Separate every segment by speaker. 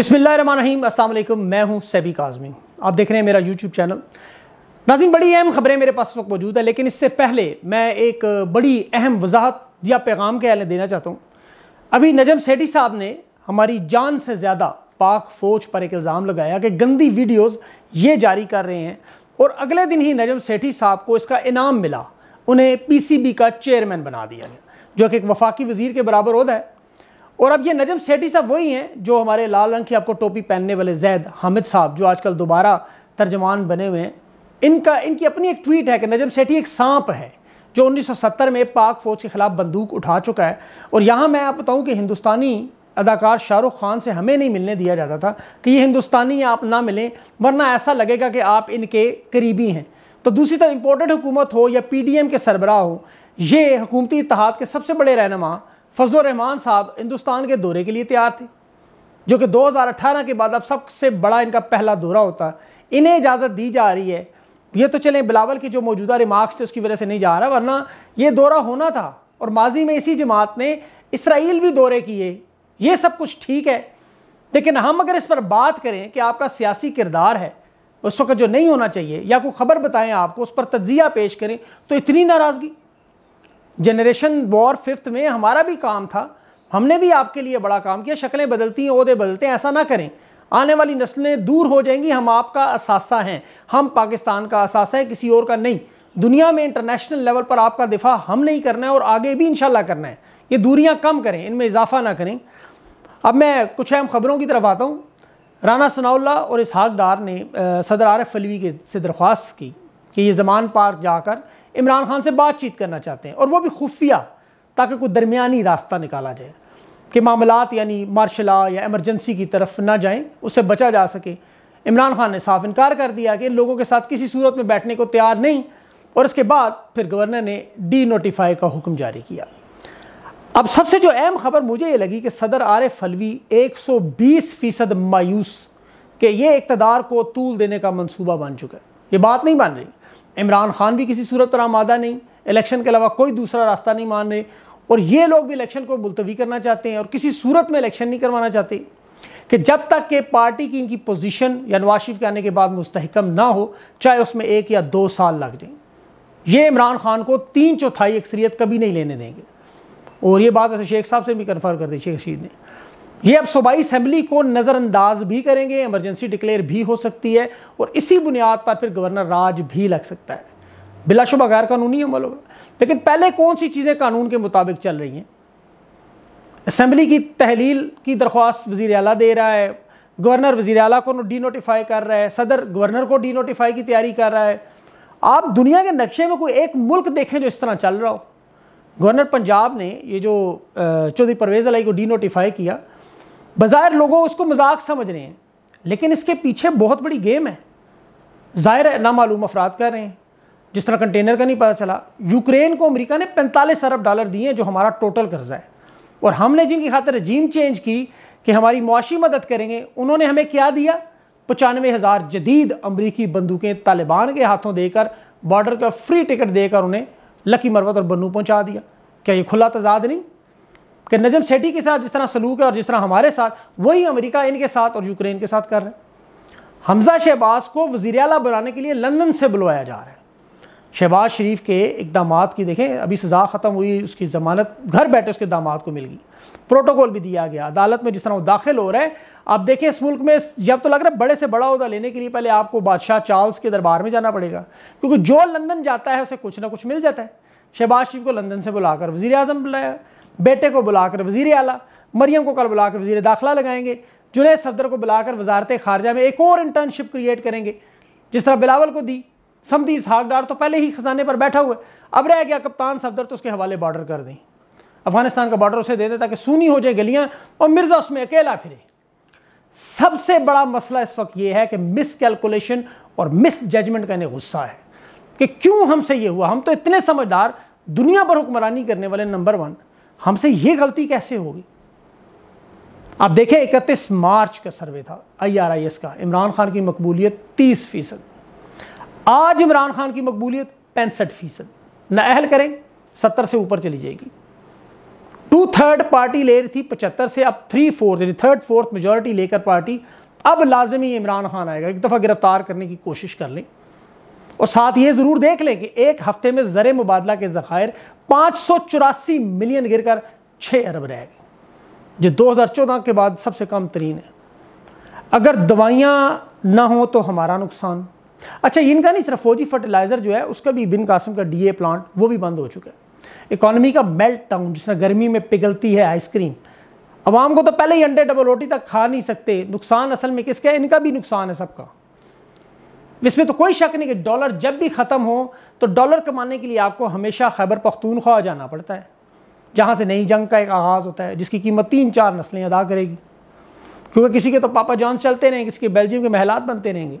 Speaker 1: अस्सलाम वालेकुम मैं हूँ सैबी काजमी। आप देख रहे हैं मेरा यूट्यूब चैनल नाजिन बड़ी अहम खबरें मेरे पास वक्त मौजूद है, लेकिन इससे पहले मैं एक बड़ी अहम वजाहत या पैगाम के हल देना चाहता हूँ। अभी नजम सेठी साहब ने हमारी जान से ज़्यादा पाक फ़ौज पर एक इल्ज़ाम लगाया कि गंदी वीडियोज़ ये जारी कर रहे हैं और अगले दिन ही नजम सेठी साहब को इसका इनाम मिला। उन्हें पी सी बी का चेयरमैन बना दिया गया, जो कि एक वफाकी वज़ीर के बराबर होता है। और अब ये नजम सेठी साहब वही हैं जो हमारे लाल रंग की आपको टोपी पहनने वाले जैद हामिद साहब, जो आजकल दोबारा तर्जमान बने हुए हैं। इनका, इनकी अपनी एक ट्वीट है कि नजम सेठी एक सांप है, जो 1970 में पाक फौज के खिलाफ बंदूक उठा चुका है। और यहाँ मैं आप बताऊँ कि हिंदुस्तानी अदाकार शाहरुख खान से हमें नहीं मिलने दिया जाता था कि ये हिंदुस्तानी आप ना मिलें, वरना ऐसा लगेगा कि आप इनके करीबी हैं। तो दूसरी तरफ़ इम्पोर्टेड हुकूमत हो या पी एम के सरबराह हो, ये हुकूमती इतिहाद के सबसे बड़े रहनमा फजल रहमान साहब हिंदुस्तान के दौरे के लिए तैयार थे, जो कि 2018 के बाद अब सबसे बड़ा इनका पहला दौरा होता है। इन्हें इजाज़त दी जा रही है। ये तो चलें बिलावल की जो मौजूदा रिमार्क्स थे, उसकी वजह से नहीं जा रहा, वरना ये दौरा होना था और माजी में इसी जमात ने इसराइल भी दौरे किए। ये सब कुछ ठीक है, लेकिन हम अगर इस पर बात करें कि आपका सियासी किरदार है, उस वक्त जो नहीं होना चाहिए, या कोई खबर बताएँ आपको, उस पर तजिया पेश करें तो इतनी नाराज़गी जनरेशन वॉर फिफ्थ में हमारा भी काम था। हमने भी आपके लिए बड़ा काम किया, शक्लें बदलती हैं, ओहदे बदलते हैं, ऐसा ना करें। आने वाली नस्लें दूर हो जाएँगी, हम आपका असासा हैं। हम पाकिस्तान का असासा है, किसी और का नहीं। दुनिया में इंटरनेशनल लेवल पर आपका दिफा हम नहीं करना है और आगे भी इंशाल्लाह करना है। ये दूरियाँ कम करें, इनमें इजाफा ना करें। अब मैं कुछ अहम खबरों की तरफ़ आता हूँ। राना सनाउल्ला और इसहाक डार ने सदर आरफ फलवी के से दरख्वास्त की कि ये जमान पार्क जाकर इमरान खान से बातचीत करना चाहते हैं और वो भी खुफिया, ताकि कोई दरमियानी रास्ता निकाला जाए, कि मामलात यानी मार्शला या एमरजेंसी की तरफ़ ना जाएँ, उससे बचा जा सके। इमरान खान ने साफ़ इनकार कर दिया कि लोगों के साथ किसी सूरत में बैठने को तैयार नहीं, और इसके बाद फिर गवर्नर ने डी नोटिफाई का हुक्म जारी किया। अब सबसे जो अहम खबर मुझे ये लगी कि सदर आर फलवी 120 फ़ीसद मायूस कि ये इकतदार को तूल देने का मंसूबा बन चुका है। ये बात नहीं बन रही। इमरान खान भी किसी सूरत पर आमादा नहीं, इलेक्शन के अलावा कोई दूसरा रास्ता नहीं मान रहे। और ये लोग भी इलेक्शन को मुलतवी करना चाहते हैं और किसी सूरत में इलेक्शन नहीं करवाना चाहते कि जब तक के पार्टी की इनकी पोजीशन या नवाज़ शरीफ के आने के बाद मुस्तहकम ना हो, चाहे उसमें एक या दो साल लग जाए। ये इमरान खान को तीन चौथाई अक्सरियत कभी नहीं लेने देंगे। और ये बात वैसे शेख साहब से भी कन्फर्म कर दी, शेख रशीद ने। ये अब सूबाई असम्बली को नज़रअंदाज भी करेंगे, इमरजेंसी डिक्लेयर भी हो सकती है, और इसी बुनियाद पर फिर गवर्नर राज भी लग सकता है। बिलाशुबा गैर कानूनी अमल होगा। लेकिन पहले कौन सी चीज़ें कानून के मुताबिक चल रही हैं? असम्बली की तहलील की दरख्वास्त वज़ीर अला दे रहा है, गवर्नर वज़ीर अला को डी नोटिफाई कर रहा है, सदर गवर्नर को डी नोटिफाई की तैयारी कर रहा है। आप दुनिया के नक्शे में कोई एक मुल्क देखें जो इस तरह चल रहा हो। गवर्नर पंजाब ने ये जो चौधरी परवेज़ अलाई को डी नोटिफाई किया बाज़ार लोगों उसको मज़ाक समझ रहे हैं, लेकिन इसके पीछे बहुत बड़ी गेम है। ज़ाहिर है, नामालूम अफराद कर रहे हैं। जिस तरह कंटेनर का नहीं पता चला यूक्रेन को अमेरिका ने पैंतालीस अरब डॉलर दिए हैं, जो हमारा टोटल कर्जा है। और हमने जिनकी खातर रजीम चेंज की, कि हमारी मुआशी मदद करेंगे, उन्होंने हमें क्या दिया? पचानवे हज़ार जदीद अमरीकी बंदूकें तालिबान के हाथों देकर बॉर्डर का फ्री टिकट देकर उन्हें लकी मरवत और बन्नू पहुँचा दिया। क्या ये खुला तजाद नहीं? कि नजम सेठी के साथ जिस तरह सलूक है और जिस तरह हमारे साथ, वही अमेरिका इनके साथ और यूक्रेन के साथ कर रहे हैं। हमजा शहबाज को वज़ीर अला बनाने के लिए लंदन से बुलवाया जा रहा है। शहबाज शरीफ के इकदाम की देखें, अभी सज़ा ख़त्म हुई, उसकी ज़मानत, घर बैठे उसके दामाद को मिल गई प्रोटोकॉल भी दिया गया, अदालत में जिस तरह वो दाखिल हो रहे हैं, आप देखें इस मुल्क में जब तो लग रहा है बड़े से बड़ा उहदा लेने के लिए पहले आपको बादशाह चार्ल्स के दरबार में जाना पड़ेगा, क्योंकि जो लंदन जाता है, उसे कुछ ना कुछ मिल जाता है। शहबाज शरीफ को लंदन से बुलाकर वजी अजम बुलाया। बेटे को बुलाकर वज़ीर अला मरियम को कल बुलाकर वज़ीर दाखिला लगाएँगे, जुनेद सफदर को बुलाकर वजारत खारजा में एक और इंटर्नशिप क्रिएट करेंगे। जिस तरह बिलावल को दी, समदी इसहाकडार तो पहले ही खजाने पर बैठा हुआ अब रह गया कप्तान सफदर तो उसके हवाले बॉर्डर कर दें। अफ़गानिस्तान का बॉर्डर उसे दे दे ताकि सूनी हो जाए गलियाँ और मिर्ज़ा उसमें अकेला फिरे। सबसे बड़ा मसला इस वक्त यह है कि मिस कैलकुलेशन और मिस जजमेंट का इन्हें गुस्सा है। कि क्यों हमसे ये हुआ? हम तो इतने समझदार, दुनिया पर हुक्मरानी करने वाले नंबर वन हमसे ये गलती कैसे होगी? आप देखें, इकतीस मार्च का सर्वे था आईआरआईएस का, इमरान खान की मकबूलियत तीस फ़ीसद। आज इमरान खान की मकबूलियत पैंसठ फ़ीसद। न अहल करें, सत्तर से ऊपर चली जाएगी। टू थर्ड पार्टी ले रही थी, पचहत्तर से अब थ्री फोर्थ यानी थर्ड फोर्थ मेजोरिटी लेकर पार्टी, अब लाजमी इमरान खान आएगा। एक दफ़ा गिरफ़्तार करने की कोशिश कर लें। और साथ ये ज़रूर देख लें कि एक हफ़्ते में ज़र मुबादला के ज़खायर पाँच सौ चौरासी मिलियन गिर कर छः अरब रह गए, जो दो हज़ार चौदह के बाद सबसे कम तरीन है। अगर दवाइयाँ ना हो तो हमारा नुकसान। अच्छा इनका नहीं, सिर्फ़ फौजी फर्टिलाइज़र जो है, उसका भी बिन कासम का डीए प्लांट वो भी बंद हो चुका है। इकॉनमी का मेल्ट टाउन जिसमें गर्मी में पिघलती है आइसक्रीम अवाम को तो पहले ही अंडे डबल रोटी तक खा नहीं सकते। नुकसान असल में किसका है? इनका भी नुकसान है सबका। इसमें तो कोई शक नहीं कि डॉलर जब भी ख़त्म हो तो डॉलर कमाने के लिए आपको हमेशा खैबर पख्तूनख्वा जाना पड़ता है, जहाँ से नई जंग का एक आगाज़ होता है, जिसकी कीमत तीन चार नस्लें अदा करेगी। क्योंकि किसी के तो पापा जॉन चलते रहेंगे किसी के बेल्जियम के महलात बनते रहेंगे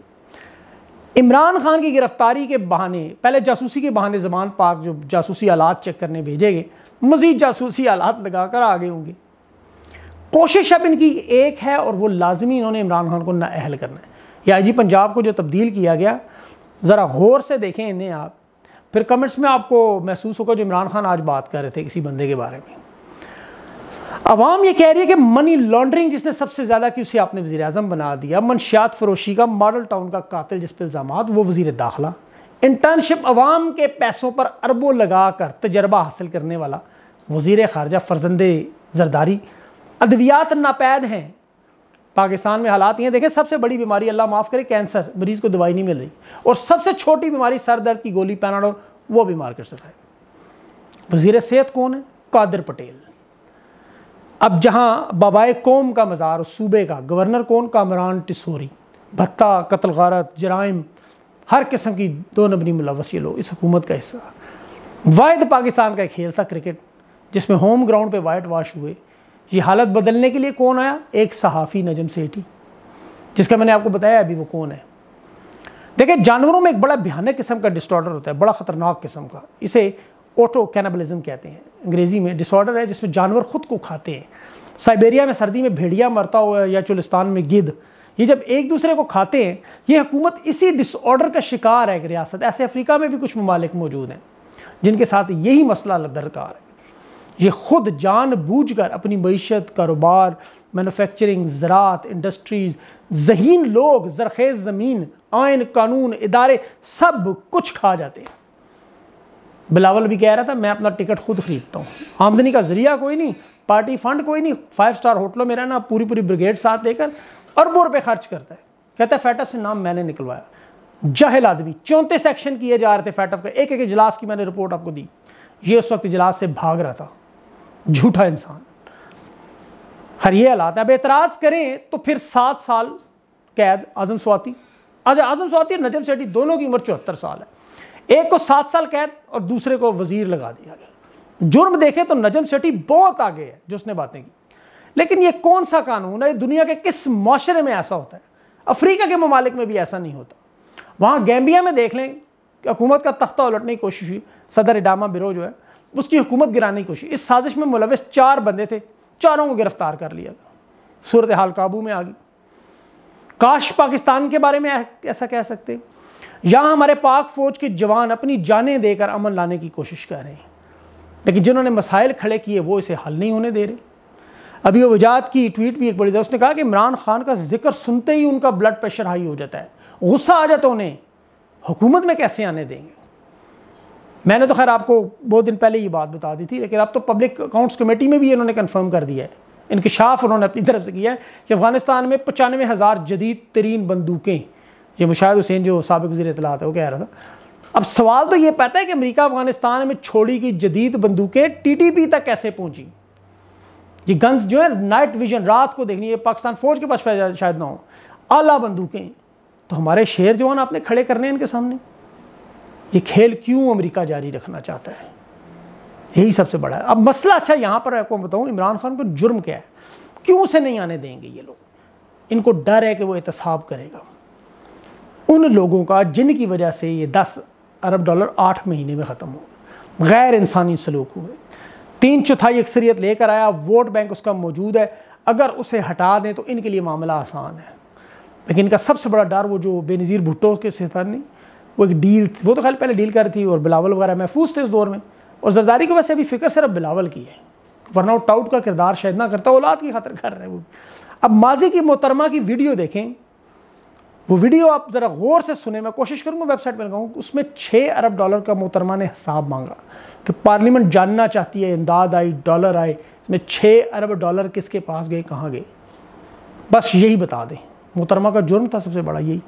Speaker 1: इमरान खान की गिरफ्तारी के बहाने, पहले जासूसी के बहाने जमान पाक जो जासूसी आलात चेक करने भेजे गए मजीद जासूसी आलात लगाकर आगे होंगे। कोशिश अब इनकी एक है और वो लाजमी इन्होंने इमरान खान को नाअहल करना है। या आई जी पंजाब को जो तब्दील किया गया, ज़रा गौर से देखें इन्हें आप। फिर कमेंट्स में आपको महसूस होगा जो इमरान खान आज बात कर रहे थे किसी बंदे के बारे में। अवाम ये कह रही है कि मनी लॉन्ड्रिंग जिसने सबसे ज़्यादा की, उसे आपने वजी अजम बना दिया। मनशियात फरोशी का मॉडल टाउन का कातिल जिस पर इल्ज़ाम वो वज़ीर दाखिला इंटर्नशिप अवाम के पैसों पर अरबों लगा कर तजर्बा हासिल करने वाला वज़ीर खारजा फर्जंदे जरदारी। अद्वियात नापैद हैं। पाकिस्तान में हालात ये देखें सबसे बड़ी बीमारी, अल्लाह माफ़ करे, कैंसर। मरीज़ को दवाई नहीं मिल रही। और सबसे छोटी बीमारी, सर दर्द की गोली पैनाडोल वो बीमार कर सकता है। वज़ीर सेहत कौन है? कादिर पटेल। अब जहाँ बाबाए कौम का मज़ार सूबे का, गवर्नर कौन? कामरान टिसोरी भत्ता कत्ल गारत जराइम, हर किस्म की दो नबनी मुलवस ये लोग, इस हुकूमत का हिस्सा। वाद पाकिस्तान का खेल था क्रिकेट, जिसमें होम ग्राउंड पे वाइट वाश हुए। ये हालत बदलने के लिए कौन आया? एक सहाफ़ी नजम सेठी, जिसका मैंने आपको बताया अभी वो कौन है। देखिए, जानवरों में एक बड़ा भयानक किस्म का डिसऑर्डर होता है, बड़ा ख़तरनाक किस्म का। इसे ऑटो कैनाबलिज्म कहते हैं। अंग्रेज़ी में डिसऑर्डर है, जिसमें जानवर खुद को खाते हैं। साइबेरिया में सर्दी में भेड़िया मरता हुआ या चुलिस्तान में गिद्ध, ये जब एक दूसरे को खाते हैं, ये हुकूमत इसी डिसऑर्डर का शिकार है, एक रियासत। ऐसे अफ्रीका में भी कुछ ममालिक मौजूद हैं, जिनके साथ यही मसला दरकार है। ये खुद जान बूझ कर अपनी मीशत, कारोबार मैनुफैक्चरिंग ज़रात इंडस्ट्रीज़ जहीन लोग, जरखेज़ ज़मीन, आयन, कानून, इदारे, सब कुछ खा जाते हैं। बिलावल भी कह रहा था, मैं अपना टिकट खुद खरीदता हूँ। आमदनी का ज़रिया कोई नहीं, पार्टी फंड कोई नहीं फाइव स्टार होटलों में रहना, पूरी पूरी ब्रिगेड साथ लेकर अरबों रुपये खर्च करता है। कहता है, फैटअप से नाम मैंने निकलवाया। जाहिल आदमी, चौंतीस सेक्शन किए जा रहे थे फैटअप का एक एक इजलास की मैंने रिपोर्ट आपको दी। ये उस वक्त इजलास से भाग रहा था। झूठा इंसान। खैर, ये हालात है। अब एतराज़ करें तो फिर सात साल कैद आज़म स्वाति। अच्छा आज़म स्वाति और नजम सेठी दोनों की उम्र चौहत्तर साल है। एक को सात साल कैद और दूसरे को वज़ीर लगा दिया गया। जुर्म देखें तो नजम सेठी बहुत आगे है, जो उसने बातें की। लेकिन ये कौन सा कानून है? दुनिया के किस माशरे में ऐसा होता है? अफ्रीका के ममालिक में भी ऐसा नहीं होता। वहाँ गैम्बिया में देख लें, कि हुकूमत का तख्ता उलटने की कोशिश हुई। सदर इडामा बिरो जो है उसकी हुकूमत गिराने की कोशिश। इस साजिश में मुलविस चार बंदे थे, चारों को गिरफ़्तार कर लिया गया। सूरत हाल काबू में आ गई। काश पाकिस्तान के बारे में ऐसा कह सकते। यहाँ हमारे पाक फौज के जवान अपनी जानें देकर अमन लाने की कोशिश कर रहे हैं। लेकिन जिन्होंने मसाइल खड़े किए, वो इसे हल नहीं होने दे रहे। अभी वजात की ट्वीट भी एक बड़ी उसने कहा कि इमरान खान का ज़िक्र सुनते ही उनका ब्लड प्रेशर हाई हो जाता है। गुस्सा आ जाता उन्हें। हुकूमत में कैसे आने देंगे? मैंने तो खैर आपको बहुत दिन पहले ये बात बता दी थी, लेकिन अब तो पब्लिक अकाउंट्स कमेटी में भी इन्होंने कन्फर्म कर दिया है। इनकशाफ उन्होंने अपनी तरफ़ से किया है कि अफ़गानिस्तान में पचानवे हज़ार जदीद तरीन बंदूकें, ये मुशाहिद हुसैन जो सबक वजी इतलात है वो कह रहा था। अब सवाल तो ये पता है कि अमेरिका अफ़गानिस्तान में छोड़ी गई जदीद बंदूकें टी टी पी तक कैसे पहुँची? ये गन्स जो है नाइट विजन रात को देखनी है, पाकिस्तान फौज के पास शायद ना हो। आला बंदूकें तो हमारे शेर जवान आपने खड़े करने हैं इनके सामने। ये खेल क्यों अमेरिका जारी रखना चाहता है? यही सबसे बड़ा है। अब मसला अच्छा यहाँ पर आपको बताऊँ, इमरान खान को जुर्म क्या है? क्यों से नहीं आने देंगे ये लोग? इनको डर है कि वो एहतसाब करेगा। उन लोगों का, जिनकी वजह से ये दस अरब डॉलर आठ महीने में ख़त्म हो गैर इंसानी सलूक हुए। तीन चौथाई अक्सरियत लेकर आया, वोट बैंक उसका मौजूद है। अगर उसे हटा दें तो इनके लिए मामला आसान है। लेकिन इनका सबसे बड़ा डर वो जो बेनज़ीर भुट्टो के सेता नहीं वो एक डील वो तो खाली पहले डील कर थी और बिलावल वगैरह महफूज थे उस दौर में। और जरदारी को वैसे अभी फ़िक्र सिर्फ़ बिलावल की है। वरना वो टाउट का किरदार शायद ना करता, औलाद की खातर कर रहे हैं वो। अब माजी की मोहतरमा की वीडियो देखें। वो वीडियो आप ज़रा गौर से सुने। मैं कोशिश करूँगा वेबसाइट पर लगाऊँ उसमें छः अरब डॉलर का मोहतरमा ने हिसाब मांगा कि पार्लियामेंट जानना चाहती है, इमदाद आई, डॉलर आए, इसमें छः अरब डॉलर किसके पास गए, कहाँ गए। बस यही बता दें। मोहतरमा का जुर्म था सबसे बड़ा यही।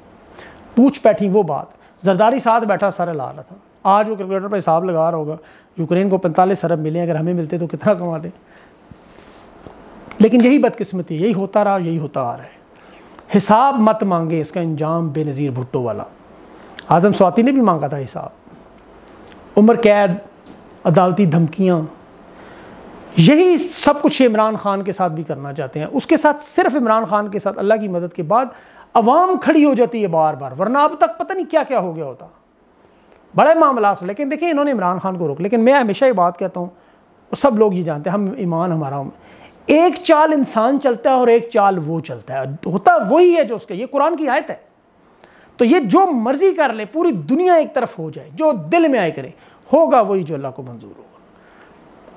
Speaker 1: पूछ बैठी वो बात। जरदारी साथ बैठा सारा ला रहा था। आज वो कैलकुलेटर पर हिसाब लगा रहा होगा, यूक्रेन को पैंतालीस अरब मिले, अगर हमें मिलते तो कितना कमा कमाते लेकिन यही बदकिस्मती, यही होता रहा, यही होता आ रहा है। हिसाब मत मांगे, इसका इंजाम बेनज़ीर भुट्टो वाला। आज़म स्वाति ने भी मांगा था हिसाब। उम्र कैद, अदालती धमकियाँ। यही सब कुछ इमरान खान के साथ भी करना चाहते हैं। उसके साथ सिर्फ़ इमरान खान के साथ, अल्लाह की मदद के बाद अवाम खड़ी हो जाती है बार बार, वरना अब तक पता नहीं क्या क्या हो गया होता। बड़े मामला लेकिन देखिए इन्होंने इमरान खान को रोक, लेकिन मैं हमेशा ये बात कहता हूँ सब लोग ये जानते हैं, हम ईमान हमारा हम एक चाल इंसान चलता है और एक चाल वो चलता है, होता वही है जो उसका, ये कुरान की आयत है। तो ये जो मर्ज़ी कर ले, पूरी दुनिया एक तरफ़ हो जाए, जो दिल में आए करे, होगा वही जो अल्लाह को मंजूर होगा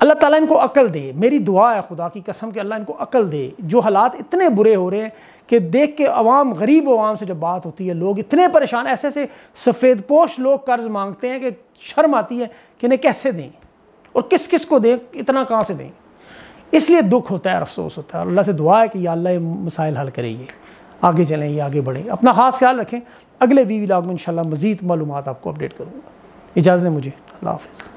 Speaker 1: अल्लाह ताला इनको अकल दे। मेरी दुआ है खुदा की कसम के अल्लाह इनको अकल दे। जो हालात इतने बुरे हो रहे हैं कि देख के अवाम, गरीब अवाम से जब बात होती है, लोग इतने परेशान, ऐसे ऐसे सफ़ेद पोश लोग कर्ज मांगते हैं कि शर्म आती है कि इन्हें कैसे दें? और किस किस को दें? इतना कहाँ से दें? इसलिए दुख होता है, अफसोस होता है। और अल्लाह से दुआ है कि या अल्लाह मसाइल हल करेंगे आगे चलें, ये आगे बढ़ें। अपना खास ख्याल रखें। अगले वी व्लाग में इंशाल्लाह मज़ीद मालूम आपको अपडेट करूँगा। इजाज़त मुझे। अल्लाह हाफ़